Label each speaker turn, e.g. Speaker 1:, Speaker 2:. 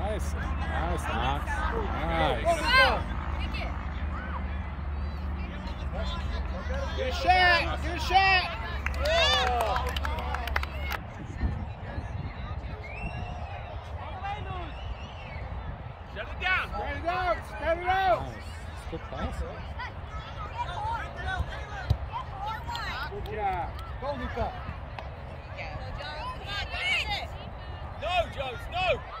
Speaker 1: Nice. Nice, Knox. Nice.
Speaker 2: Good shot. Good shot.
Speaker 1: Good pass.
Speaker 2: Good job. Go, Luca. No, Jones, no.